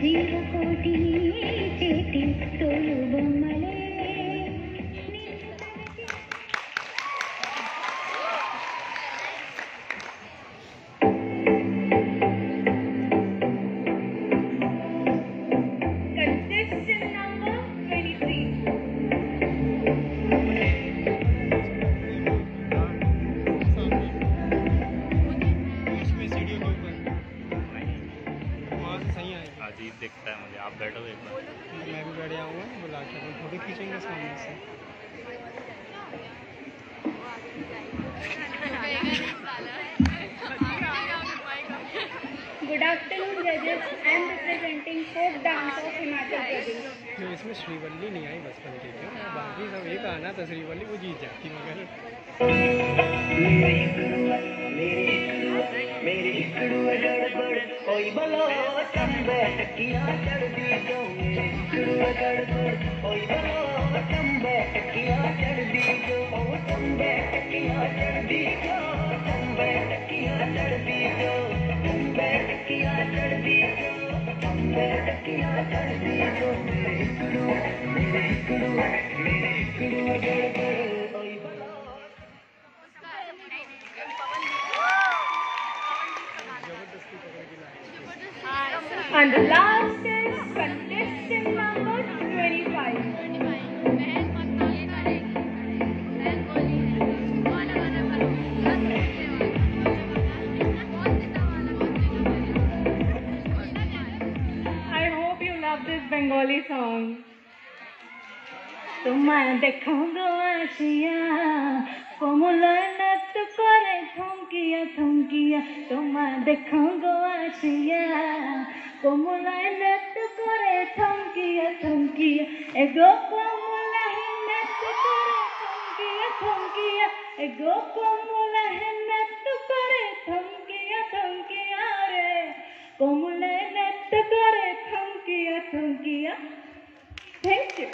दी है एक बार मैं भी बैठ जाऊँगा बुला के अपन फ़ोटो खींचेंगे सामने से Good afternoon, judges. I am representing folk dance of Himachal Pradesh. जो इसमें श्रीवल्ली नहीं आई बचपन के लिए बाकी सब एक आना था श्रीवल्ली वो जीत जाती मगर मेरी इकड़ू गड़बड़ कोई बलो टंबे टकिया चढ़दी And the last is contestant Bengali song তোমার দেখা গো আসিয়া, কমলা নাচ করে থমকিয়া থমকিয়া তোমার দেখা গো আসিয়া, কমলা নাচ করে থমকিয়া থমকিয়া এগো কমলা নাচ করে থমকিয়া থমকিয়া এগো কমলা নাচ করে থমকিয়া থমকিয়া রে। কমলা you.